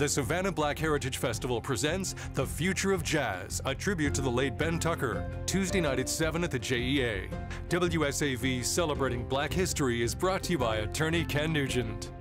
The Savannah Black Heritage Festival presents The Future of Jazz, a tribute to the late Ben Tucker, Tuesday night at 7 at the JEA. WSAV Celebrating Black History is brought to you by attorney Ken Nugent.